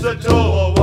It's a door.